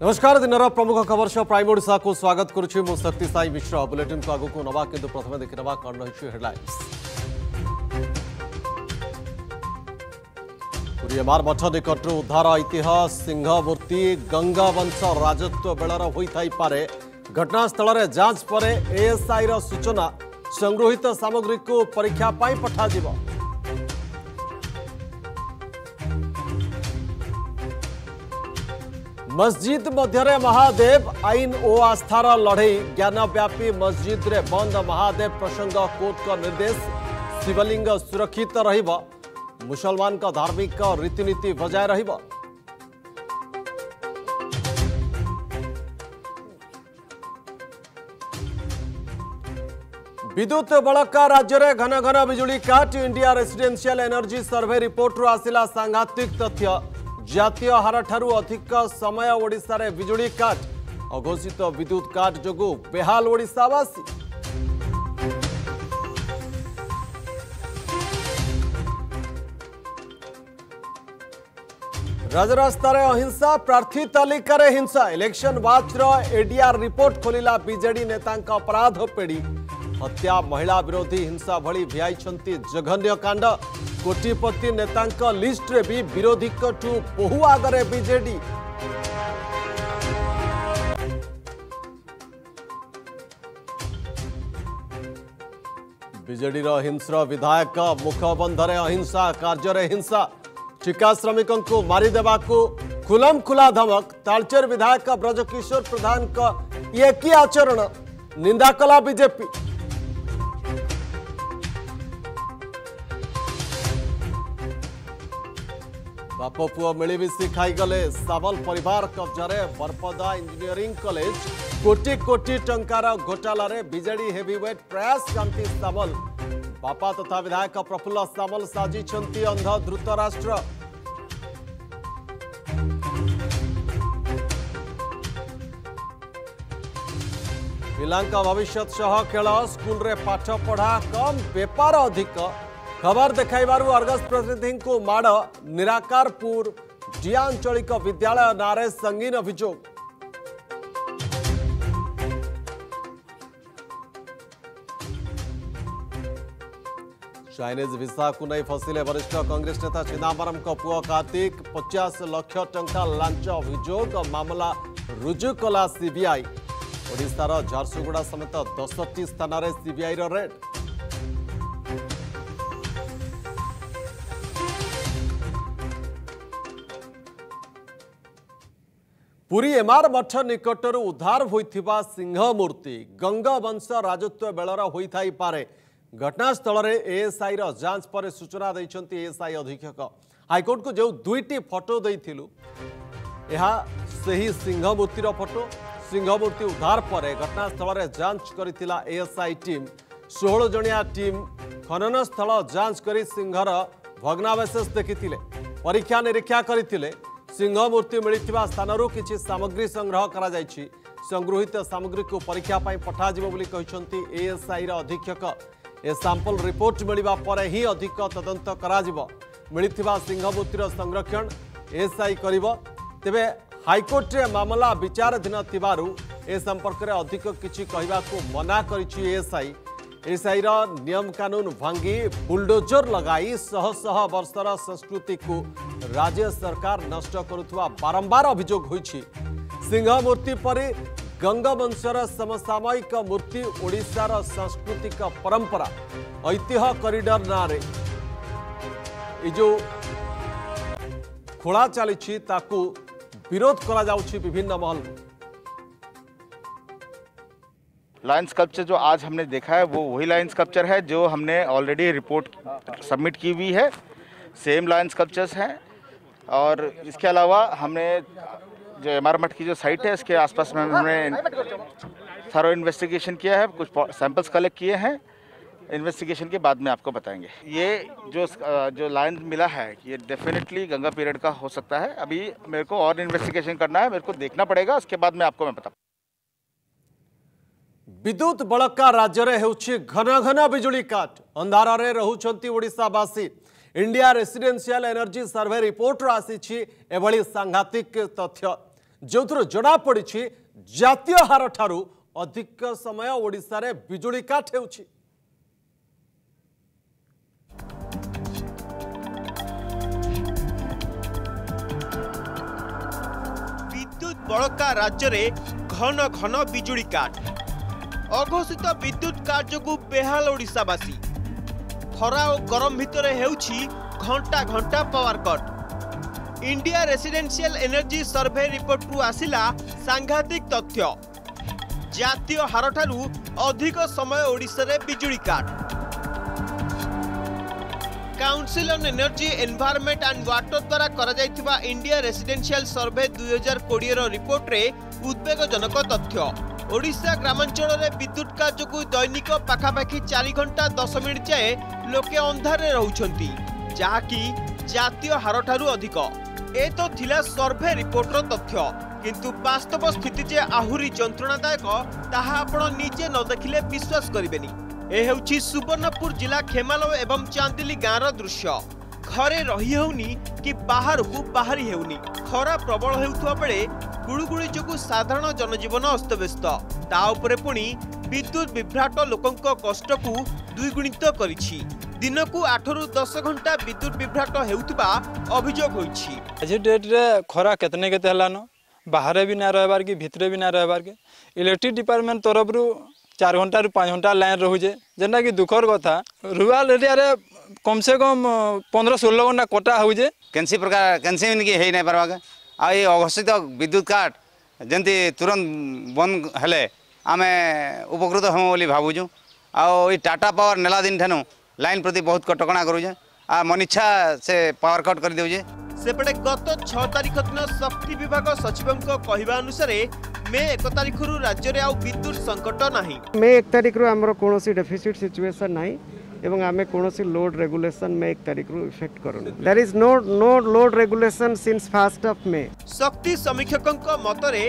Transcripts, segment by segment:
नमस्कार दिन प्रमुख खबर सह प्राइम ओडा को स्वागत करुच्ची सत्य साई मिश्र बुलेटिन को आगे नवा कि प्रथम देखने कौन रही हेडलैंस पुरीएमआर मठ निकट उद्धार ऐतिहास सिंहमूर्ति गंगा वंश राजत्व बेलर होपे घटनास्थल जांच पर एएसआईर सूचना संग्रहित सामग्री को परीक्षा पठा पठाजीबा मस्जिद मध्य महादेव आईन और आस्थार लड़े ज्ञानव्यापी मस्जिद रे बंद महादेव प्रसंग कोर्ट का निर्देश शिवलिंग सुरक्षित रसलमान धार्मिक रीतनीति बजाय रद्युत बड़का राज्य में घन घन विजुड़ी cut India residential energy survey report रु आसला सांघातिक तथ्य तो জাতীয় হারাঠারু অধিক সময় ওড়িশারে বিজুড়ি কাট অগोषित বিদ্যুৎ কাট जोगু বেহাল ওড়িশাবাসী রাজ রাস্তা রে অহিংসা প্রার্থনা তালিকার রে হিংসা ইলেকশন ওয়াচ র এডিআর রিপোর্ট খলিলা বিজেডি নেতা কা অপরাধ পড়ি হত্যা মহিলা বিরোধী হিংসা ভলি ভায়চন্তি জগন্ন্য কাণ্ড कोटिपति नेता लिस्ट रे भी विरोधी ठू बहु आगरे बीजेडी विजेडर हिंस्र विधायक मुखबंधर अहिंसा कार्य हिंसा ठिका श्रमिकों मारिदे खुलम खुला धमक तालचेर विधायक ब्रजकिशोर प्रधान का ये की आचरण निंदा कला बीजेपी बाप पु मिलमिशी खाईगले सावल पर कब्जा में बरपदा इंजीनियरिंग कॉलेज कोटि कोटि टकर घोटाला विजेडी हेवीवेट प्रेस कांति सावल बापा तथा तो विधायक प्रफुल्ल सावल साजिंट अंध द्रुत राष्ट्र पिला भविष्य सह खेल स्कूल पाठ पढ़ा कम बेपार अधिक ଖବର ଦେଖାଇବାରୁ ଅର୍ଗସ ପ୍ରତିନିଧିଙ୍କୁ ମାଡ଼ ନିରାକାରପୁର ଜିଆ ଆଞ୍ଚଳିକ ବିଦ୍ୟାଳୟ ନାଁରେ ସଙ୍ଗୀନ ଅଭିଯୋଗ ଚାଇନିଜ୍ ଭିସାକୁ ନେଇ ଫସିଲେ ବରିଷ୍ଠ କଂଗ୍ରେସ ନେତା ଚିଦାମ୍ବରମଙ୍କ ପୁଅ କାର୍ତ୍ତିକ ପଚାଶ ଲକ୍ଷ ଟଙ୍କା ଲାଞ୍ଚ ଅଭିଯୋଗ ମାମଲା ରୁଜୁ କଲା ସିବିଆଇ ଓଡ଼ିଶାର ଝାରସୁଗୁଡ଼ା ସମେତ ଦଶଟି ସ୍ଥାନରେ ସିବିଆଇର ରେଡ୍ ପୁରୀ ଏମାର ମଠ ନିକଟରୁ ଉଦ୍ଧାର ହୋଇଥିବା ସିଂହ ମୂର୍ତ୍ତି ଗଙ୍ଗବଂଶ ରାଜତ୍ୱ ବେଳର ହୋଇଥାଇପାରେ ଘଟଣାସ୍ଥଳରେ ଏଏସ୍ଆଇର ଯାଞ୍ଚ ପରେ ସୂଚନା ଦେଇଛନ୍ତି ଏଏସ୍ଆଇ ଅଧୀକ୍ଷକ ହାଇକୋର୍ଟକୁ ଯେଉଁ ଦୁଇଟି ଫଟୋ ଦେଇଥିଲୁ ଏହା ସେହି ସିଂହ ମୂର୍ତ୍ତିର ଫଟୋ ସିଂହ ମୂର୍ତ୍ତି ଉଦ୍ଧାର ପରେ ଘଟଣାସ୍ଥଳରେ ଯାଞ୍ଚ କରିଥିଲା ଏଏସ୍ଆଇ ଟିମ୍ ଷୋହଳ ଜଣିଆ ଟିମ୍ ଖନନସ୍ଥଳ ଯାଞ୍ଚ କରି ସିଂହର ଭଗ୍ନାବଶେଷ ଦେଖିଥିଲେ ପରୀକ୍ଷା ନିରୀକ୍ଷା କରିଥିଲେ ସିଂହ ମୂର୍ତ୍ତି ମିଳିଥିବା ସ୍ଥାନରୁ କିଛି ସାମଗ୍ରୀ ସଂଗ୍ରହ କରାଯାଇଛି ସଂଗୃହୀତ ସାମଗ୍ରୀକୁ ପରୀକ୍ଷା ପାଇଁ ପଠାଯିବ ବୋଲି କହିଛନ୍ତି ଏଏସ୍ଆଇର ଅଧୀକ୍ଷକ ଏ ସାମ୍ପଲ ରିପୋର୍ଟ ମିଳିବା ପରେ ହିଁ ଅଧିକ ତଦନ୍ତ କରାଯିବ ମିଳିଥିବା ସିଂହ ମୂର୍ତ୍ତିର ସଂରକ୍ଷଣ ଏଏସ୍ଆଇ କରିବ ତେବେ ହାଇକୋର୍ଟରେ ମାମଲା ବିଚାରାଧୀନ ଥିବାରୁ ଏ ସମ୍ପର୍କରେ ଅଧିକ କିଛି କହିବାକୁ ମନା କରିଛି ଏଏସ୍ଆଇ ଏଏସ୍ଆଇର ନିୟମକାନୁନ୍ ଭାଙ୍ଗି ବୁଲ୍ଡୋଜର ଲଗାଇ ଶହ ଶହ ବର୍ଷର ସଂସ୍କୃତିକୁ राज्य सरकार नष्ट कर बारंबार अभोग सिंहमूर्ति मूर्ति पर गंगवंशर समसामयिक मूर्ति ओडार सांस्कृतिक परंपरा ऐतिह्य करडर ना जो खोला चली विरोध करा विभिन्न महल में लाइन स्कल्पचर जो आज हमने देखा है वो वही लाइन स्कल्पचर है जो हमने ऑलरेडी रिपोर्ट सबमिट की हुई है सेम लाइन स्कल्पचर्स हैं और इसके अलावा हमने जो एम मठ की जो साइट है इसके आसपास में हमने सारा इन्वेस्टिगेशन किया है कुछ सैंपल्स कलेक्ट किए हैं इन्वेस्टिगेशन के बाद में आपको बताएंगे ये जो जो लाइन मिला है ये डेफिनेटली गंगा पीरियड का हो सकता है अभी मेरे को और इन्वेस्टिगेशन करना है मेरे को देखना पड़ेगा उसके बाद में आपको मैं बता विद्युत बड़का राज्य में होन घन बिजुली काट अंधार में रोचावासी ଇଣ୍ଡିଆ ରେସିଡେନ୍ସିଆଲ ଏନର୍ଜି ସର୍ଭେ ରିପୋର୍ଟରୁ ଆସିଛି ଏଭଳି ସାଂଘାତିକ ତଥ୍ୟ ଯେଉଁଥିରୁ ଜଣାପଡ଼ିଛି ଜାତୀୟ ହାର ଠାରୁ ଅଧିକ ସମୟ ଓଡ଼ିଶାରେ ବିଜୁଳି କାଟ ହେଉଛି ବିଦ୍ୟୁତ୍ ବଳକା ରାଜ୍ୟରେ ଘନ ଘନ ବିଜୁଳି କାଟ ଅଘୋଷିତ ବିଦ୍ୟୁତ୍ କାଟ ଯୋଗୁଁ ବେହାଲ ଓଡ଼ିଶାବାସୀ খরা ও গরম ভিতরে হেউছি ঘণ্টা ঘণ্টা power cut India residential energy survey report আসিলা সাংঘাতিক তথ্য জাতীয় হারঠারু অধিক সময় ওড়িশারে বিজুড়ি কাট council on energy environment and water দ্বারা করা ইন্ডিয়া রেসিডেন্সিয়াল সর্ভে দুই হাজার কোড়িয়ের রিপোর্টরে উদ্বেগজনক তথ্য ওড়িশা গ্রামাঞ্চলের বিদ্যুৎ কার্যক দৈনিক পাখাপাখি চারি ঘণ্টা দশ মিনিট যায় লোকে অন্ধারে রুচার যাকি জাতীয় হারঠার অধিক এ তো লা সর্ভে রিপোর্টর তথ্য কিন্তু বাস্তব স্থিতি যে আহুরি যন্ত্রণাদায়ক তাহা আপনার নিজে ন দেখিলে বিশ্বাস করবে এ হচ্ছে সুবর্ণপুর জেলা খেমাল এবং চান্দিলি গাঁর দৃশ্য ঘরে রহি হেউনি কি বাহারকু বাহারি হেউনি খরা প্রবল হেউথিবা বেড়ে গুড়ুগুড়ি যোগু সাধারণ জনজীবন অস্তব্যস্ত তা উপরে পুনি বিদ্যুৎ বিভ্রাট লোকଙ୍କ কষ্টকু দ্বিগুণিত করেছি দিনকু আঠর দশ ঘন্টা বিদ্যুৎ বিভ্রাট হেউথিবা অভিযোগ হয়েছি আজ ডেটরে খরা কেতনে কেতে হলানো বাহারে বি না রহবার কি ভিতরে বি না রহবার কি ইলেকট্রিক ডিপার্টমেন্ট তরফরু চার ঘন্টা পাঁচ ঘন্টা লাইন রহুছে যেটা কি দুঃখর কথা রুয়াল এরিয়ারে कम से कम पंद्रह षोलो घंटा कटा हो कैसी प्रकार कैसी इनकी है नहीं पार्बा आ ये अघोषित विद्युत काट जमी तुरंत बंद हेले आम उपकृत हम बोली भावुँ आई टाटा पावर नेला दिन ठेनु लाइन प्रति बहुत कटकणा करुचे आ मनिच्छा से पावर कट कर देजे ସେପଟେ ଗତ ଛଅ ତାରିଖ ଦିନ ଶକ୍ତି ବିଭାଗ ସଚିବଙ୍କ କହିବା ଅନୁସାରେ ମେ ଏକ ତାରିଖରୁ ରାଜ୍ୟରେ ଆଉ संकट ना मे एक ଏକ ତାରିଖରୁ ଆମର କୌଣସି ଡେଫିସିଟ୍ ସିଚୁଏସନ୍ ନାହିଁ এবং ଆମେ କୌଣସି ଲୋଡ୍ ରେଗୁଲେସନ୍ ମେ ଏକ ତାରିଖରୁ ଇଫେକ୍ଟ କରୁନୁ there is no no load regulation since first of May ଶକ୍ତି ସମୀକ୍ଷକଙ୍କ ମତରେ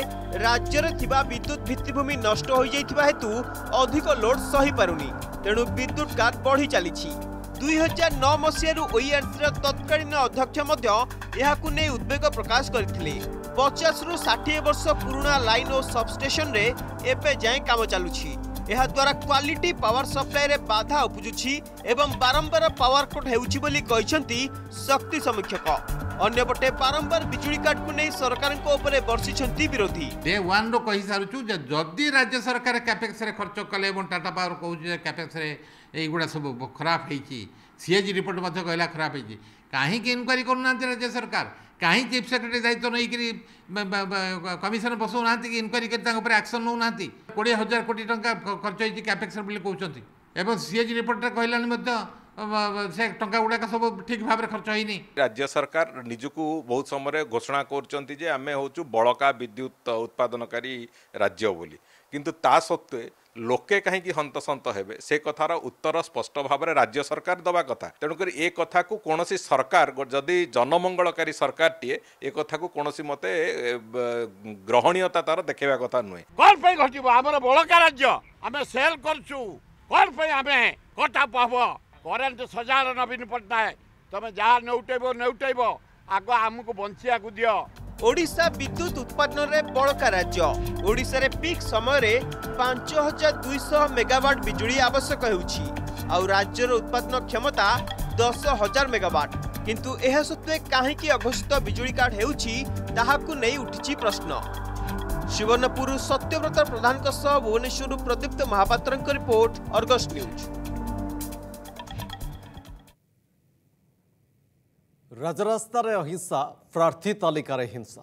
ରାଜ୍ୟରେ ଥିବା ବିଦ୍ୟୁତ ଭିତ୍ତିଭୂମି ନଷ୍ଟ ହୋଇଯାଇଥିବା ହେତୁ ଅଧିକ ଲୋଡ୍ ସହିପାରୁନି ତେଣୁ ବିଦ୍ୟୁତ କାଟ ବଢ଼ି ଚାଲିଛି ଦୁଇ ହଜାର ନଅ ମସିହାରୁ ଓଇଆର୍ସିର ତତ୍କାଳୀନ ଅଧ୍ୟକ୍ଷ ମଧ୍ୟ ଏହାକୁ ନେଇ ଉଦ୍ବେଗ ପ୍ରକାଶ କରିଥିଲେ ପଚାଶରୁ ଷାଠିଏ ବର୍ଷ ପୁରୁଣା ଲାଇନ୍ ଓ ସବଷ୍ଟେସନରେ ଏବେ ଯାଏଁ କାମ ଚାଲୁଛି ଏହାଦ୍ୱାରା କ୍ୱାଲିଟି ପାୱାର ସପ୍ଲାଏରେ ବାଧା ଉପୁଜୁଛି ଏବଂ ବାରମ୍ବାର ପାୱାର କଟ୍ ହେଉଛି ବୋଲି କହିଛନ୍ତି ଶକ୍ତି ସମୀକ୍ଷକ ଅନ୍ୟପଟେ ବାରମ୍ବାର ବିଜୁଳି କାଟକୁ ନେଇ ସରକାରଙ୍କ ଉପରେ ବର୍ଷିଛନ୍ତି ବିରୋଧୀ ଡେ ରୁ କହିସାରୁଛୁ ଯେ ଯଦି ରାଜ୍ୟ ସରକାର କ୍ୟାପେକ୍ସରେ ଖର୍ଚ୍ଚ କଲେ ଏବଂ ଟାଟା ପାୱାର କହୁଛି ଯେ କ୍ୟାପେକ୍ସରେ ଏଇଗୁଡ଼ା ସବୁ ଖରାପ ହେଇଛି ସିଏଜି ରିପୋର୍ଟ ମଧ୍ୟ କହିଲା ଖରାପ ହେଇଛି କାହିଁକି ଇନକ୍ୱାରି କରୁନାହାନ୍ତି ରାଜ୍ୟ ସରକାର कहीं चीफ सेक्रेटरी दायित्व नहींक्री कमिशन बसू ना कि इनक्वारी कर नौ ना कोड़े हजार कोटी टाँग खर्च होती कैपेक्सर बोली कहते सी एच रिपोर्टर कहला से टा गुड़ाक सब ठीक भाव खर्च होनी राज्य सरकार निजुक बहुत समय घोषणा करें हूँ बड़का विद्युत उत्पादन कारी राज्य बोली कितु ता सत्वे ଲୋକେ କାହିଁକି ହନ୍ତସନ୍ତ ହେବେ ସେ କଥାର ଉତ୍ତର ସ୍ପଷ୍ଟ ଭାବରେ ରାଜ୍ୟ ସରକାର ଦେବା କଥା ତେଣୁକରି ଏ କଥାକୁ କୌଣସି ସରକାର ଯଦି ଜନମଙ୍ଗଳକାରୀ ସରକାରଟିଏ ଏ କଥାକୁ କୌଣସି ମତେ ଗ୍ରହଣୀୟତା ତାର ଦେଖେଇବା କଥା ନୁହେଁ କ'ଣ ପାଇଁ ଘଟିବ ଆମର ବଳକା ରାଜ୍ୟ ଆମେ ସେଲ୍ କରୁଛୁ କ'ଣ ପାଇଁ ଆମେ କଟା ପାବ କରେଣ୍ଟ ସଜାଡ଼ ନବୀନ ପଟ୍ଟନାୟକ ତମେ ଯାହା ନେଉଟେଇବ ନେଉଟେଇବ ଆଗ ଆମକୁ ବଞ୍ଚିବାକୁ ଦିଅ ଓଡ଼ିଶା ବିଦ୍ୟୁତ ଉତ୍ପାଦନରେ ବଳକା ରାଜ୍ୟ ଓଡ଼ିଶାରେ ପିକ୍ ସମୟରେ ପାଞ୍ଚ ହଜାର ଦୁଇଶହ ମେଗାୱାଟ୍ ବିଜୁଳି ଆବଶ୍ୟକ ହେଉଛି ଆଉ ରାଜ୍ୟର ଉତ୍ପାଦନ କ୍ଷମତା ଦଶ ହଜାର ମେଗାୱାଟ୍ କିନ୍ତୁ ଏହା ସତ୍ତ୍ୱେ କାହିଁକି ଅଘୋଷିତ ବିଜୁଳି କାଟ ହେଉଛି ତାହାକୁ ନେଇ ଉଠିଛି ପ୍ରଶ୍ନ ସୁବର୍ଣ୍ଣପୁରରୁ ସତ୍ୟବ୍ରତ ପ୍ରଧାନଙ୍କ ସହ ଭୁବନେଶ୍ୱରରୁ ପ୍ରଦୀପ୍ତ ମହାପାତ୍ରଙ୍କ ରିପୋର୍ଟ ଅର୍ଗସ୍ ନ୍ୟୁଜ୍ रजरास्तार हिंसा प्रार्थी तालिकार हिंसा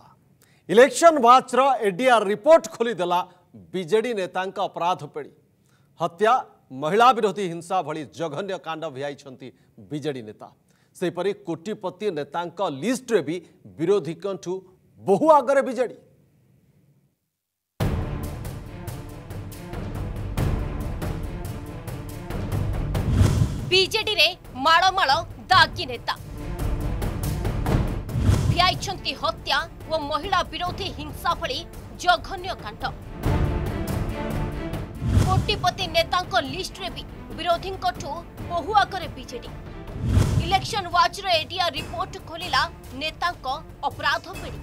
इलेक्शन वाचर एडीआर रिपोर्ट खोलीदेला विजे नेता अपराध पेढ़ी हत्या महिला विरोधी हिंसा भली जघन्य कांड भिई विजेडी नेता सेपरि कोटिपति नेता लिस्ट में भी विरोधी ठू बहु आगरे विजेड विजेडी मलमा दागी नेता ଭିଆଇଛନ୍ତି ହତ୍ୟା ଓ ମହିଳା ବିରୋଧୀ ହିଂସା ଭଳି ଜଘନ୍ୟ କାଣ୍ଡ କୋଟିପତି ନେତାଙ୍କ ଲିଷ୍ଟରେ ବି ବିରୋଧୀଙ୍କଠୁ ବହୁ ଆଗରେ ବିଜେଡି ଇଲେକ୍ସନ ୱାଚ୍ର ଏଡିଆ ରିପୋର୍ଟ ଖୋଲିଲା ନେତାଙ୍କ ଅପରାଧ ପେଢ଼ି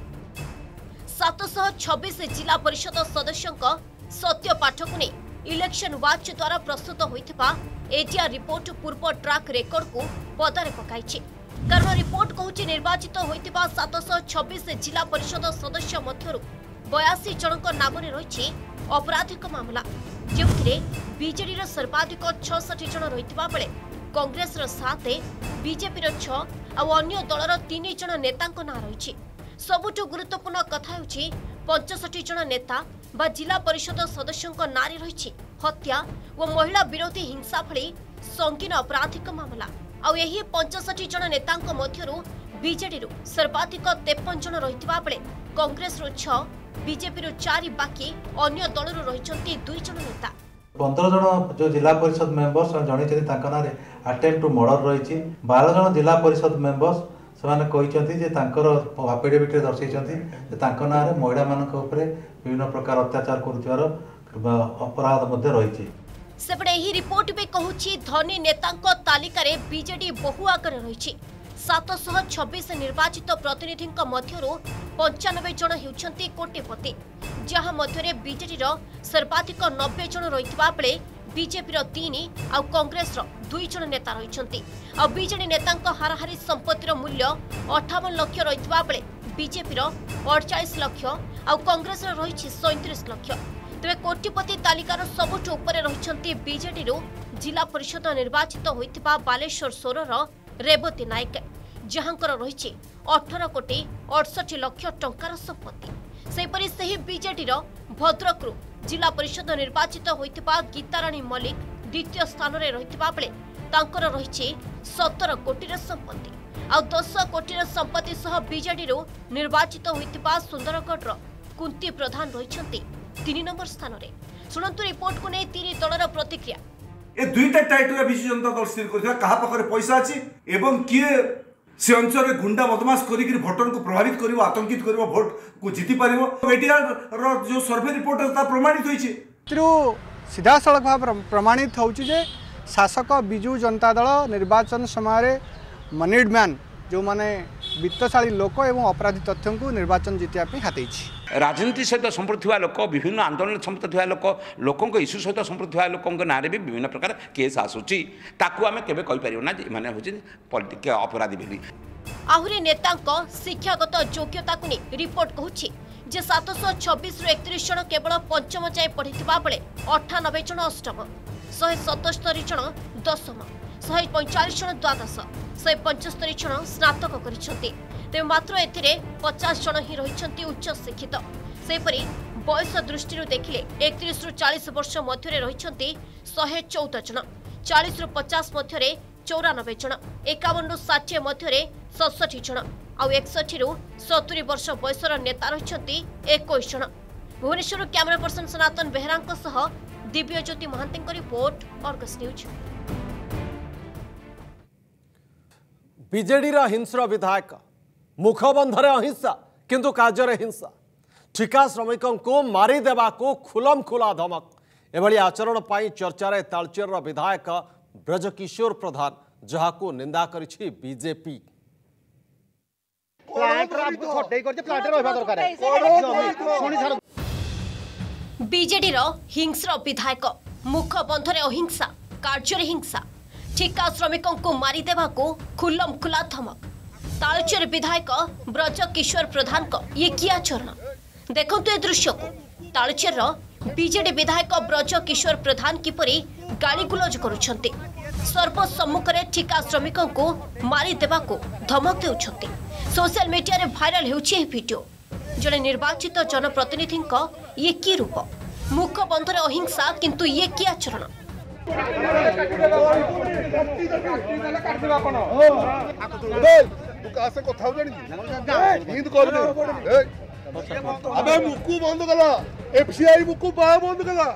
ସାତଶହ ଛବିଶ ଜିଲ୍ଲା ପରିଷଦ ସଦସ୍ୟଙ୍କ ସତ୍ୟ ପାଠକୁ ନେଇ ଇଲେକ୍ସନ ୱାଚ୍ ଦ୍ୱାରା ପ୍ରସ୍ତୁତ ହୋଇଥିବା ଏଡିଆ ରିପୋର୍ଟ ପୂର୍ବ ଟ୍ରାକ୍ ରେକର୍ଡକୁ ପଦାରେ ପକାଇଛି କାରଣ ରିପୋର୍ଟ କହୁଛି ନିର୍ବାଚିତ ହୋଇଥିବା ସାତଶହ ଛବିଶ ଜିଲ୍ଲା ପରିଷଦ ସଦସ୍ୟ ମଧ୍ୟରୁ ବୟାଅଶୀ ଜଣଙ୍କ ନାମରେ ରହିଛି ଅପରାଧିକ ମାମଲା ଯେଉଁଥିରେ ବିଜେଡିର ସର୍ବାଧିକ ଛଅଷଠି ଜଣ ରହିଥିବା ବେଳେ କଂଗ୍ରେସର ସାତ ବିଜେପିର ଛଅ ଆଉ ଅନ୍ୟ ଦଳର ତିନି ଜଣ ନେତାଙ୍କ ନାଁ ରହିଛି ସବୁଠୁ ଗୁରୁତ୍ୱପୂର୍ଣ୍ଣ କଥା ହେଉଛି ପଞ୍ଚଷଠି ଜଣ ନେତା ବା ଜିଲ୍ଲା ପରିଷଦ ସଦସ୍ୟଙ୍କ ନାଁରେ ରହିଛି ହତ୍ୟା ଓ ମହିଳା ବିରୋଧୀ ହିଂସା ଭଳି ସଙ୍ଗୀନ ଅପରାଧିକ ମାମଲା ଆଉ ଏହି ପଞ୍ଚଷଠି ଜଣ ନେତାଙ୍କ ମଧ୍ୟରୁ ବିଜେଡିରୁ ସର୍ବାଧିକ ତେପନ ଜଣ ରହିଥିବା ବେଳେ କଂଗ୍ରେସରୁ ଛଅ ବିଜେପିରୁ ଚାରି ବାକି ଅନ୍ୟ ଦଳରୁ ରହିଛନ୍ତି ଦୁଇ ଜଣ ନେତା ପନ୍ଦର ଜଣ ଯେଉଁ ଜିଲ୍ଲା ପରିଷଦ ମେମ୍ବର ସେମାନେ ଜଣେଇଛନ୍ତି ତାଙ୍କ ନାଁରେ ଆଟେମ୍ପ ଟୁ ମର୍ଡର ରହିଛି ବାର ଜଣ ଜିଲ୍ଲା ପରିଷଦ ମେମ୍ବର୍ସ ସେମାନେ କହିଛନ୍ତି ଯେ ତାଙ୍କର ଆଫିଡେଭିଟ୍ରେ ଦର୍ଶାଇଛନ୍ତି ଯେ ତାଙ୍କ ନାଁରେ ମହିଳାମାନଙ୍କ ଉପରେ ବିଭିନ୍ନ ପ୍ରକାର ଅତ୍ୟାଚାର କରୁଥିବାର ଅପରାଧ ମଧ୍ୟ ରହିଛି ସେପଟେ ଏହି ରିପୋର୍ଟ ବି କହୁଛି ଧନୀ ନେତାଙ୍କ ତାଲିକାରେ ବିଜେଡି ବହୁ ଆଗରେ ରହିଛି ସାତଶହ ଛବିଶ ନିର୍ବାଚିତ ପ୍ରତିନିଧିଙ୍କ ମଧ୍ୟରୁ ପଞ୍ଚାନବେ ଜଣ ହେଉଛନ୍ତି କୋଟିପତି ଯାହା ମଧ୍ୟରେ ବିଜେଡିର ସର୍ବାଧିକ ନବେ ଜଣ ରହିଥିବା ବେଳେ ବିଜେପିର ତିନି ଆଉ କଂଗ୍ରେସର ଦୁଇ ଜଣ ନେତା ରହିଛନ୍ତି ଆଉ ବିଜେଡି ନେତାଙ୍କ ହାରାହାରି ସମ୍ପତ୍ତିର ମୂଲ୍ୟ ଅଠାବନ ଲକ୍ଷ ରହିଥିବା ବେଳେ ବିଜେପିର ଅଡ଼ଚାଳିଶ ଲକ୍ଷ ଆଉ କଂଗ୍ରେସର ରହିଛି ସଇଁତିରିଶ ଲକ୍ଷ ତେବେ କୋଟିପତି ତାଲିକାର ସବୁଠୁ ଉପରେ ରହିଛନ୍ତି ବିଜେଡିରୁ ଜିଲ୍ଲା ପରିଷଦ ନିର୍ବାଚିତ ହୋଇଥିବା ବାଲେଶ୍ୱର ସୋରର ରେବତୀ ନାୟକ ଯାହାଙ୍କର ରହିଛି ଅଠର କୋଟି ଅଠଷଠି ଲକ୍ଷ ଟଙ୍କାର ସମ୍ପତ୍ତି ସେହିପରି ସେହି ବିଜେଡିର ଭଦ୍ରକରୁ ଜିଲ୍ଲା ପରିଷଦ ନିର୍ବାଚିତ ହୋଇଥିବା ଗୀତାରାଣୀ ମଲ୍ଲିକ ଦ୍ୱିତୀୟ ସ୍ଥାନରେ ରହିଥିବା ବେଳେ ତାଙ୍କର ରହିଛି ସତର କୋଟିର ସମ୍ପତ୍ତି ଆଉ ଦଶ କୋଟିର ସମ୍ପତ୍ତି ସହ ବିଜେଡିରୁ ନିର୍ବାଚିତ ହୋଇଥିବା ସୁନ୍ଦରଗଡ଼ର କୁନ୍ତି ପ୍ରଧାନ ରହିଛନ୍ତି ତିନି ନମ୍ବର ସ୍ଥାନରେ ଶୁଣନ୍ତୁ ରିପୋର୍ଟକୁ ନେଇ ତିନି ଦଳର ପ୍ରତିକ୍ରିୟା ଏ ଦୁଇଟା ଟାଇଟଲ୍ରେ ବିଜୁ ଜନତା ଦଳ ସ୍ଥିର କରିଥିଲା କାହା ପାଖରେ ପଇସା ଅଛି ଏବଂ କିଏ ସେ ଅଞ୍ଚଳରେ ଗୁଣ୍ଡା ବଦମାସ କରିକି ଭୋଟରଙ୍କୁ ପ୍ରଭାବିତ କରିବ ଆତଙ୍କିତ କରିବ ଭୋଟକୁ ଜିତିପାରିବ ଏଟିଆର ଯେଉଁ ସର୍ଭେ ରିପୋର୍ଟ ତା ପ୍ରମାଣିତ ହୋଇଛି ଏଥିରୁ ସିଧାସଳଖ ଭାବେ ପ୍ରମାଣିତ ହେଉଛି ଯେ ଶାସକ ବିଜୁ ଜନତା ଦଳ ନିର୍ବାଚନ ସମୟରେ ମନିଡ୍ ମ୍ୟାନ୍ ଯେଉଁମାନେ ବିତ୍ତଶାଳୀ ଲୋକ ଏବଂ ଅପରାଧୀ ତଥ୍ୟଙ୍କୁ ନିର୍ବାଚନ ଜିତିବା ପାଇଁ ହାତେଇଛି ରାଜନୀତି ସହିତ ସମ୍ପୃକ୍ତ ଥିବା ଲୋକ ବିଭିନ୍ନ ଆନ୍ଦୋଳନ ସମ୍ପୃକ୍ତ ଥିବା ଲୋକ ଲୋକଙ୍କ ଇସ୍ୟୁ ସହିତ ସମ୍ପୃକ୍ତ ଥିବା ଲୋକଙ୍କ ନାଁରେ ବି ବିଭିନ୍ନ ପ୍ରକାର କେସ୍ ଆସୁଛି ତାକୁ ଆମେ କେବେ କହିପାରିବୁ ନା ଏମାନେ ହେଉଛନ୍ତି ପଲିଟିକ ଅପରାଧୀ ବୋଲି ଆହୁରି ନେତାଙ୍କ ଶିକ୍ଷାଗତ ଯୋଗ୍ୟତାକୁ ନେଇ ରିପୋର୍ଟ କହୁଛି ଯେ ସାତଶହ ଛବିଶରୁ ଏକତିରିଶ ଜଣ କେବଳ ପଞ୍ଚମ ଯାଏଁ ପଢ଼ିଥିବା ବେଳେ ଅଠାନବେ ଜଣ ଅଷ୍ଟମ ଶହେ ସତସ୍ତରୀ ଜଣ ଦଶମ ଶହେ ପଇଁଚାଳିଶ ଜଣ ଦ୍ୱାଦଶ ଶହେ ପଞ୍ଚସ୍ତରୀ ଜଣ ସ୍ନାତକ କରିଛନ୍ତି ତେବେ ମାତ୍ର ଏଥିରେ ପଚାଶ ଜଣ ହିଁ ରହିଛନ୍ତି ଉଚ୍ଚ ଶିକ୍ଷିତ ସେହିପରି ବୟସ ଦୃଷ୍ଟିରୁ ଦେଖିଲେ ଏକତିରିଶରୁ ଚାଳିଶ ବର୍ଷ ମଧ୍ୟରେ ରହିଛନ୍ତି ଶହେ ଚଉଦ ଜଣ ଚାଳିଶରୁ ପଚାଶ ମଧ୍ୟରେ ଚଉରାନବେ ଜଣ ଏକାବନରୁ ଷାଠିଏ ମଧ୍ୟରେ ସତଷଠି ଜଣ ଆଉ ଏକଷଠିରୁ ସତୁରି ବର୍ଷ ବୟସର ନେତା ରହିଛନ୍ତି ଏକୋଇଶ ଜଣ ଭୁବନେଶ୍ୱର କ୍ୟାମେରା ପର୍ସନ ସନାତନ ବେହେରାଙ୍କ ସହ ଦିବ୍ୟଜ୍ୟୋତି ମହାନ୍ତିଙ୍କ ରିପୋର୍ଟ ଅର୍ଗସ ନ୍ୟୁଜ୍ विजेडर हिंस्र विधायक मुखबंधर अहिंसा किंतु कार्यरे हिंसा ठिका श्रमिकों मारिदे को खुलम खुला धमक एभली आचरण पर चर्चा तालचेर विधायक ब्रजकिशोर प्रधान जहाँ को निंदा करजेपी विजेडर हिंस्र विधायक मुखबंधर अहिंसा कार्य हिंसा ঠিকা শ্রমিকଙ୍କୁ ମାରିଦେବାକୁ ଖୁଲମଖୁଲା ଧମକ ତାଳଚେର ବିଧାୟକ ବ୍ରଜ କିଶୋର ପ୍ରଧାନଙ୍କ ଇଏ କି ଆଚରଣ ଦେଖନ୍ତୁ ଏ ଦୃଶ୍ୟକୁ ତାଳଚେରର ବିଜେଡି ବିଧାୟକ ବ୍ରଜ କିଶୋର ପ୍ରଧାନ କିପରି ଗାଳିଗୁଲଜ କରୁଛନ୍ତି ସର୍ବସମ୍ମୁଖରେ ଠିକା ଶ୍ରମିକଙ୍କୁ ମାରିଦେବାକୁ ଧମକ ଦେଉଛନ୍ତି ସୋସିଆଲ ମିଡିଆରେ ଭାଇରାଲ ହେଉଛି ଏହି ଭିଡିଓ ଜଣେ ନିର୍ବାଚିତ ଜନପ୍ରତିନିଧିଙ୍କ ଇଏ କି ରୂପ ମୁଖ ବନ୍ଧରେ ଅହିଂସା କିନ୍ତୁ ଇଏ କି ଆଚରଣ ତୁ ଆସେ କଥା ହଉ ଜାଣିଛୁ ଆବେ ମୁକୁ ବନ୍ଦ କଲା ଏଫସିଆଇ ମୁକୁ ବା ବନ୍ଦ କଲା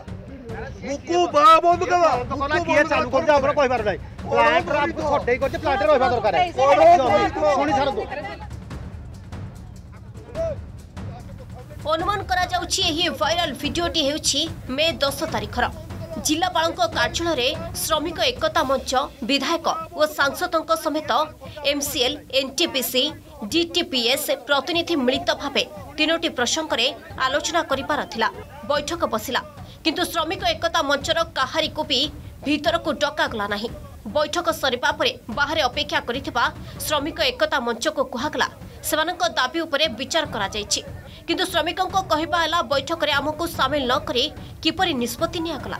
ମୁକୁ ବା ବନ୍ଦ କଲା କିଏ ଚାଲୁ କରୁଛି ଆପଣ କହିବାର ନାହିଁ ପ୍ଲାଣ୍ଟର ଆମକୁ ସଟେଇ କରିଛି ପ୍ଲାଣ୍ଟରେ ରହିବା ଦରକାର ଶୁଣି ସାରନ୍ତୁ ଅନୁମାନ କରାଯାଉଛି ଏହି ଭାଇରାଲ ଭିଡିଓଟି ହେଉଛି ମେ ଦଶ ତାରିଖର ଜିଲ୍ଲାପାଳଙ୍କ କାର୍ଯ୍ୟାଳୟରେ ଶ୍ରମିକ ଏକତା ମଞ୍ଚ ବିଧାୟକ ଓ ସାଂସଦଙ୍କ ସମେତ ଏମ୍ସିଏଲ୍ ଏନ୍ଟିପିସି ଡିଟିପିଏସ୍ ପ୍ରତିନିଧି ମିଳିତ ଭାବେ ତିନୋଟି ପ୍ରସଙ୍ଗରେ ଆଲୋଚନା କରିବାର ଥିଲା ବୈଠକ ବସିଲା କିନ୍ତୁ ଶ୍ରମିକ ଏକତା ମଞ୍ଚର କାହାରିକୁ ବି ଭିତରକୁ ଡକାଗଲା ନାହିଁ ବୈଠକ ସରିବା ପରେ ବାହାରେ ଅପେକ୍ଷା କରିଥିବା ଶ୍ରମିକ ଏକତା ମଞ୍ଚକୁ କୁହାଗଲା ସେମାନଙ୍କ ଦାବି ଉପରେ ବିଚାର କରାଯାଇଛି କିନ୍ତୁ ଶ୍ରମିକଙ୍କ କହିବା ହେଲା ବୈଠକରେ ଆମକୁ ସାମିଲ ନ କରି କିପରି ନିଷ୍ପତ୍ତି ନିଆଗଲା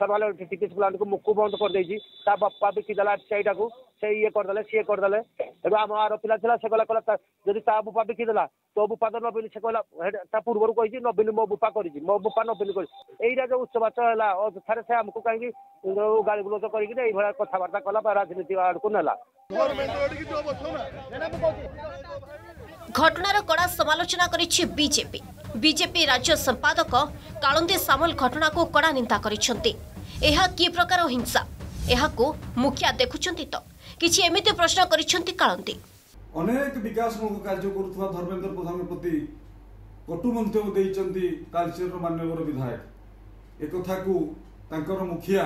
ସେମାନେ ଟିକିସ୍ ପ୍ଲାଣ୍ଟକୁ ମୁକୁ ବନ୍ଦ କରିଦେଇଛି ତା ବାପା ବିକିଦେଲା ସେଇଟାକୁ ସେ ଇଏ କରିଦେଲେ ସିଏ କରିଦେଲେ ଏବେ ଆମ ଆର ପିଲା ଥିଲା ସେ କହିଲା କହିଲା ଯଦି ତା ବୁପା ବିକିଦେଲା ତୋ ବୁପା ତ ନବୀନ ସେ କହିଲା ତା ପୂର୍ବରୁ କହିଛି ନବୀନ ମୋ ବୁପା କରିଛି ମୋ ବୁପା ନବୀନ କରିଛି ଏଇଟା ଯୋଉ ଉଚ୍ଚବାଚ ହେଲା ଅଯଥାରେ ସେ ଆମକୁ କାହିଁକି ଗାଳି ଗୁଲଜ କରିକି ଏଇଭଳିଆ କଥାବାର୍ତ୍ତା କଲା ବା ରାଜନୀତି ଆଡ଼କୁ ନେଲା ଘଟଣାର କଡ଼ା ସମାଲୋଚନା କରିଛି ବିଜେପି ବିଜେପି ରାଜ୍ୟ ସମ୍ପାଦକ କାଳନ୍ଦି ସାମଲ ଘଟଣାକୁ କଡ଼ା ନିନ୍ଦା କରିଛନ୍ତି ଏହା କି ପ୍ରକାର ହିଂସା ଏହାକୁ ଧର୍ମେନ୍ଦ୍ର ପ୍ରଧାନ ପ୍ରତି କଟୁ ମନ୍ତବ୍ୟ ଦେଇଛନ୍ତି କାଲଚରର ମାନ୍ୟବର ବିଧାୟକ ଏକଥାକୁ ତାଙ୍କର ମୁଖିଆ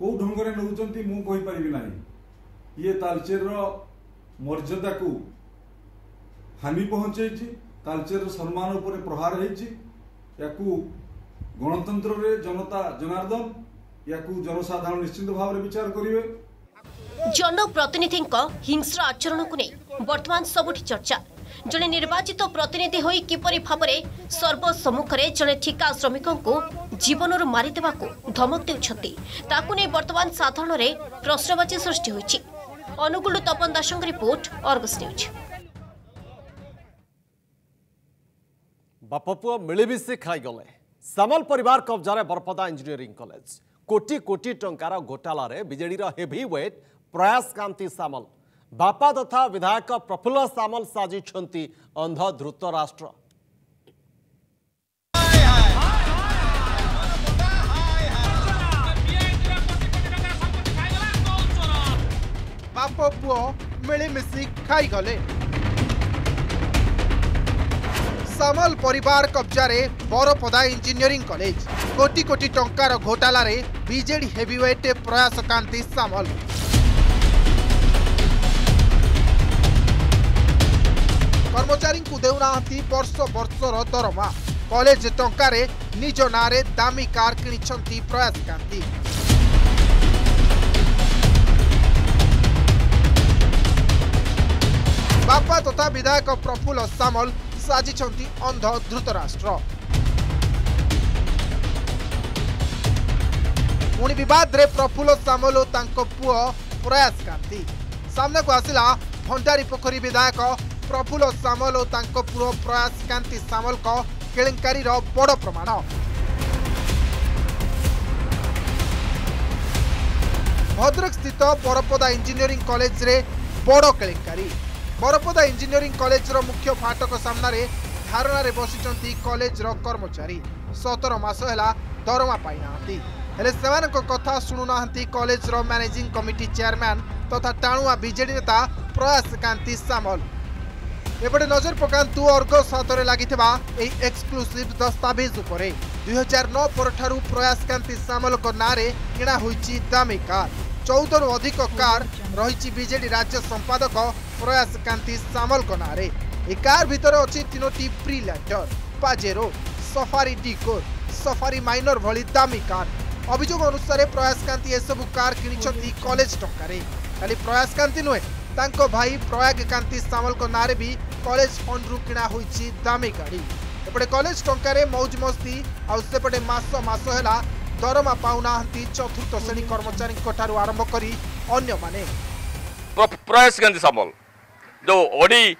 କୋଉ ଢଙ୍ଗରେ ନେଉଛନ୍ତି ମୁଁ କହିପାରିବି ନାହିଁ ଇଏ ମର୍ଯ୍ୟାଦାକୁ ହାନି ପହଞ୍ଚାଇଛି ତାଳଚେରର ସମ୍ମାନ ଉପରେ ପ୍ରହାର ହେଇଛି ୟାକୁ ଗଣତନ୍ତ୍ରରେ ଜନତା ଜନାର୍ଦ୍ଦନ ୟାକୁ ଜନସାଧାରଣ ନିଶ୍ଚିତ ଭାବରେ ବିଚାର କରିବେ ଜନପ୍ରତିନିଧିଙ୍କ ହିଂସ୍ର ଆଚରଣକୁ ନେଇ ବର୍ତ୍ତମାନ ସବୁଠି ଚର୍ଚ୍ଚା ଜଣେ ନିର୍ବାଚିତ ପ୍ରତିନିଧି ହୋଇ କିପରି ଭାବରେ ସର୍ବସମ୍ମୁଖରେ ଜଣେ ଠିକା ଶ୍ରମିକଙ୍କୁ ଜୀବନରୁ ମାରିଦେବାକୁ ଧମକ ଦେଉଛନ୍ତି ତାକୁ ନେଇ ବର୍ତ୍ତମାନ ସାଧାରଣରେ ପ୍ରଶ୍ନବାଚୀ ସୃଷ୍ଟି ହୋଇଛି ଅନୁଗୁଳ ତପନ ଦାସଙ୍କ ରିପୋର୍ଟ ଅର୍ଗସ୍ ନ୍ୟୁଜ୍ ବାପ ପୁଅ ମିଳିମିଶି ଖାଇଗଲେ ସାମଲ ପରିବାର କବ୍ଜାରେ ବରପଦା ଇଞ୍ଜିନିୟରିଂ କଲେଜ କୋଟି କୋଟି ଟଙ୍କାର ଘୋଟାଲାରେ ବିଜେଡ଼ିର ହେଭି ୱେଟ୍ ପ୍ରୟାସକାନ୍ତି ସାମଲ ବାପା ତଥା ବିଧାୟକ ପ୍ରଫୁଲ୍ଲ ସାମଲ ସାଜିଛନ୍ତି ଅନ୍ଧ ଧୃତ ରାଷ୍ଟ୍ର ବାପ ପୁଅ ମିଳିମିଶି ଖାଇଗଲେ ସାମଲ ପରିବାର କବ୍ଜାରେ ବରପଦା ଇଞ୍ଜିନିୟରିଂ କଲେଜ କୋଟି କୋଟି ଟଙ୍କାର ଘୋଟାଲାରେ ବିଜେଡି ହେଭିୱେଟ୍ ପ୍ରୟାସକାନ୍ତି ସାମଲ କର୍ମଚାରୀଙ୍କୁ ଦେଉନାହାନ୍ତି ବର୍ଷ ବର୍ଷର ଦରମା କଲେଜ ଟଙ୍କାରେ ନିଜ ନାଁରେ ଦାମୀ କାର୍ କିଣିଛନ୍ତି ପ୍ରୟାସକାନ୍ତି ବାପା ତଥା ବିଧାୟକ ପ୍ରଫୁଲ୍ଲ ସାମଲ ସାଜିଛନ୍ତି ଅନ୍ଧ ଧୃତରାଷ୍ଟ୍ର ପୁଣି ବିବାଦରେ ପ୍ରଫୁଲ୍ଲ ସାମଲ ଓ ତାଙ୍କ ପୁଅ ପ୍ରୟାସ କାନ୍ତି ସାମ୍ନାକୁ ଆସିଲା ଭଣ୍ଡାରୀ ପୋଖରୀ ବିଧାୟକ ପ୍ରଫୁଲ୍ଲ ସାମଲ ଓ ତାଙ୍କ ପୁଅ ପ୍ରୟାସ କାନ୍ତି ସାମଲଙ୍କ କେଳେଙ୍କାରୀର ବଡ଼ ପ୍ରମାଣ ଭଦ୍ରକ ସ୍ଥିତ ବରପଦା ଇଞ୍ଜିନିୟରିଂ କଲେଜରେ ବଡ଼ କେଳେଙ୍କାରୀ ବରପଦା ଇଞ୍ଜିନିୟରିଂ କଲେଜର ମୁଖ୍ୟ ଫାଟକ ସାମ୍ନାରେ ଧାରଣାରେ ବସିଛନ୍ତି କଲେଜର କର୍ମଚାରୀ ସତର ମାସ ହେଲା ଦରମା ପାଇନାହାନ୍ତି ହେଲେ ସେମାନଙ୍କ କଥା ଶୁଣୁନାହାନ୍ତି କଲେଜର ମ୍ୟାନେଜିଂ କମିଟି ଚେୟାରମ୍ୟାନ୍ ତଥା ଟାଣୁଆ ବିଜେଡି ନେତା ପ୍ରୟାସ କାନ୍ତି ସାମଲ ଏପଟେ ନଜର ପକାନ୍ତୁ ଅର୍ଗସ୍ ହାତରେ ଲାଗିଥିବା ଏହି ଏକ୍ସକ୍ଲୁସିଭ୍ ଦସ୍ତାବିଜ ଉପରେ ଦୁଇହଜାର ନଅ ପରଠାରୁ ପ୍ରୟାସ କାନ୍ତି ସାମଲଙ୍କ ନାଁରେ କିଣା ହୋଇଛି ଦାମୀ କାର୍ ଚଉଦରୁ ଅଧିକ କାର୍ ରହିଛି ବିଜେଡି ରାଜ୍ୟ ସମ୍ପାଦକ ପ୍ରୟାସକାନ୍ତି ସାମଲକନାରେ ଏ କାର୍ ଭିତରେ ଅଛି ତିନୋଟି Freelander Pajero Safari Dicor Safari minor ଭଳି ଦାମୀ କାର୍ ଅଭିଯୋଗ ଅନୁସାରେ ପ୍ରୟାସକାନ୍ତି ଏସବୁ କାର୍ କିଣିଛନ୍ତି କଲେଜ ଟଙ୍କାରେ ଖାଲି ପ୍ରୟାସକାନ୍ତି ନୁହେଁ ତାଙ୍କ ଭାଇ ପ୍ରୟାଗକାନ୍ତି ସାମଲଙ୍କ ନାଁରେ ବି କଲେଜ ଫଣ୍ଡରୁ କିଣା ହୋଇଛି ଦାମୀ ଗାଡ଼ି ଏପଟେ କଲେଜ ଟଙ୍କାରେ ମୌଜ ମସ୍ତି ଆଉ ସେପଟେ ମାସ ମାସ ହେଲା ଦରମା ପାଉନାହାନ୍ତି ଚତୁର୍ଥ ଶ୍ରେଣୀ କର୍ମଚାରୀଙ୍କ ଠାରୁ ଆରମ୍ଭ କରି ଅନ୍ୟମାନେ ପ୍ରୟାସକାନ୍ତି ସାମଲ ଯେଉଁ ଅଡ଼ି